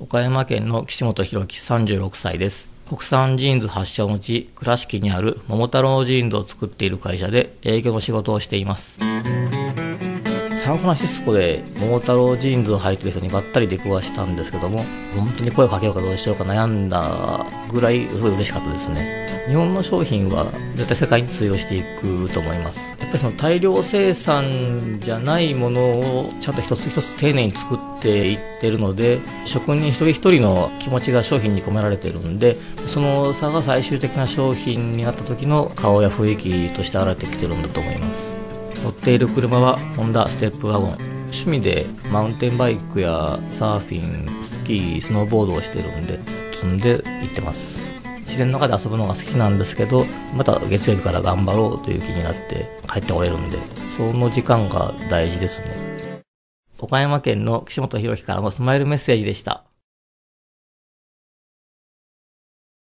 岡山県の岸本博樹36歳です。国産ジーンズ発祥の地、倉敷にある桃太郎ジーンズを作っている会社で営業の仕事をしています。サンフランシスコで桃太郎ジーンズを履いてる人にばったり出くわしたんですけども、本当に声をかけようかどうしようか悩んだぐらいすごい嬉しかったですね。日本の商品は絶対世界に通用していくと思います。やっぱりその大量生産じゃないものをちゃんと一つ一つ丁寧に作っていってるので、職人一人一人の気持ちが商品に込められてるんで、その差が最終的な商品になった時の顔や雰囲気として現れてきてるんだと思います。っている車はホンダステップワゴン。趣味でマウンテンバイクやサーフィンスキースノーボードをしてるんで積んで行ってます。自然の中で遊ぶのが好きなんですけどまた月曜日から頑張ろうという気になって帰ってこれるんでその時間が大事ですね。岡山県の岸本博樹からのスマイルメッセージでした。